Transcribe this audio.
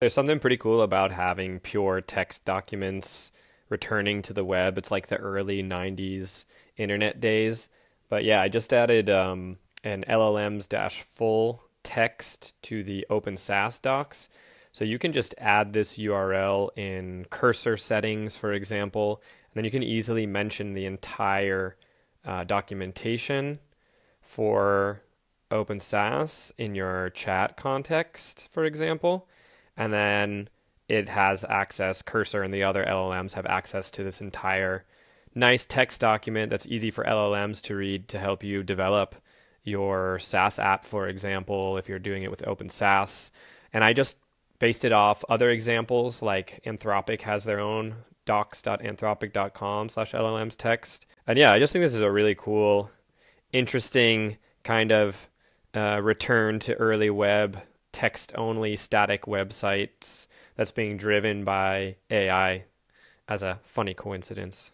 There's something pretty cool about having pure text documents returning to the web. It's like the early 90s internet days. But yeah, I just added um, an LLMs dash full text to the OpenSaaS docs. So you can just add this URL in cursor settings, for example, and then you can easily mention the entire uh, documentation for OpenSaaS in your chat context, for example and then it has access, Cursor and the other LLMs have access to this entire nice text document that's easy for LLMs to read to help you develop your SaaS app, for example, if you're doing it with open OpenSaaS. And I just based it off other examples, like Anthropic has their own docs.anthropic.com slash LLMs text. And yeah, I just think this is a really cool, interesting kind of uh, return to early web text only static websites that's being driven by AI as a funny coincidence.